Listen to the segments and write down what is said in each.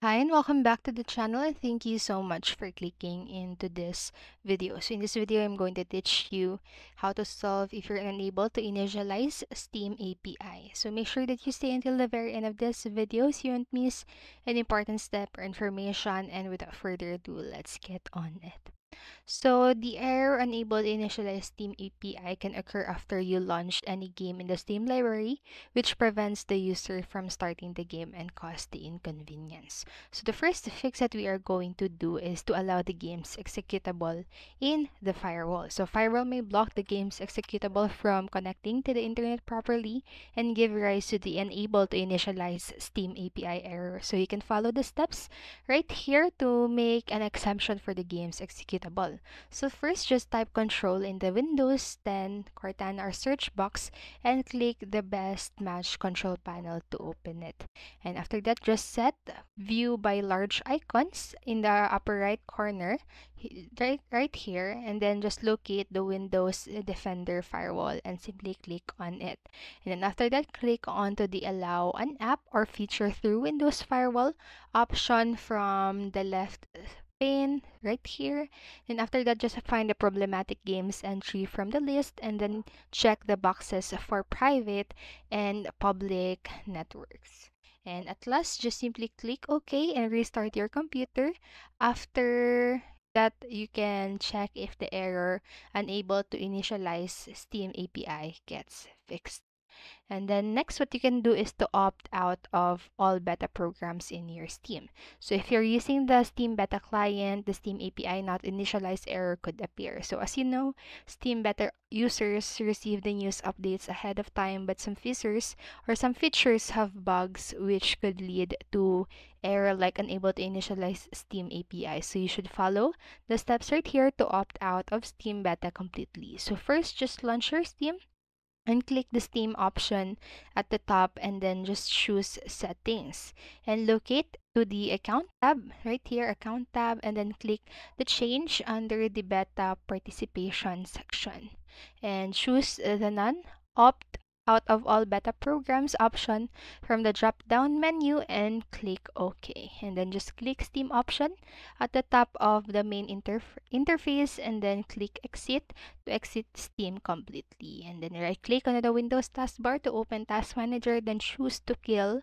Hi and welcome back to the channel and thank you so much for clicking into this video. So in this video, I'm going to teach you how to solve if you're unable to initialize Steam API. So make sure that you stay until the very end of this video so you won't miss an important step or information and without further ado, let's get on it. So the error unable to initialize Steam API can occur after you launched any game in the Steam library, which prevents the user from starting the game and cause the inconvenience. So the first fix that we are going to do is to allow the game's executable in the firewall. So firewall may block the game's executable from connecting to the internet properly and give rise to the unable to initialize Steam API error. So you can follow the steps right here to make an exemption for the game's executable. So first, just type control in the Windows 10 Cortana or search box and click the best match control panel to open it. And after that, just set view by large icons in the upper right corner, right, right here, and then just locate the Windows Defender firewall and simply click on it. And then after that, click onto the allow an app or feature through Windows Firewall option from the left right here. And after that, just find the problematic games entry from the list and then check the boxes for private and public networks. And at last, just simply click OK and restart your computer. After that, you can check if the error unable to initialize Steam API gets fixed. And then next, what you can do is to opt out of all beta programs in your Steam. So if you're using the Steam beta client, the Steam API not initialized error could appear. So as you know, Steam beta users receive the news updates ahead of time, but some features or some features have bugs which could lead to error like unable to initialize Steam API. So you should follow the steps right here to opt out of Steam beta completely. So first, just launch your Steam and click the Steam option at the top and then just choose settings and locate to the account tab right here account tab and then click the change under the beta participation section and choose the none opt out of all beta programs option from the drop down menu and click OK. And then just click Steam option at the top of the main interf interface and then click exit to exit Steam completely. And then right click on the Windows taskbar to open Task Manager, then choose to kill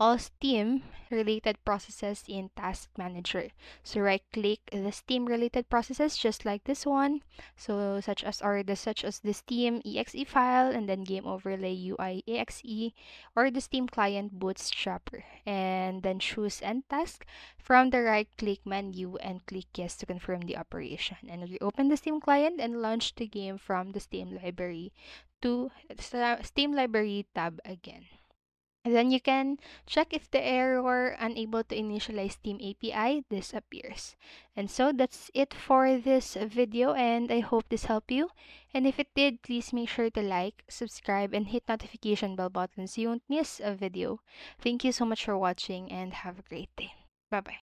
all Steam related processes in Task Manager. So right click the Steam related processes just like this one. So such as or the such as the Steam exe file and then game overlay UI exe or the Steam client bootstrapper and then choose end task from the right click menu and click yes to confirm the operation and reopen the Steam client and launch the game from the Steam library to Steam library tab again. Then you can check if the error unable to initialize Steam API disappears. And so that's it for this video and I hope this helped you. And if it did, please make sure to like, subscribe, and hit notification bell button so you won't miss a video. Thank you so much for watching and have a great day. Bye-bye.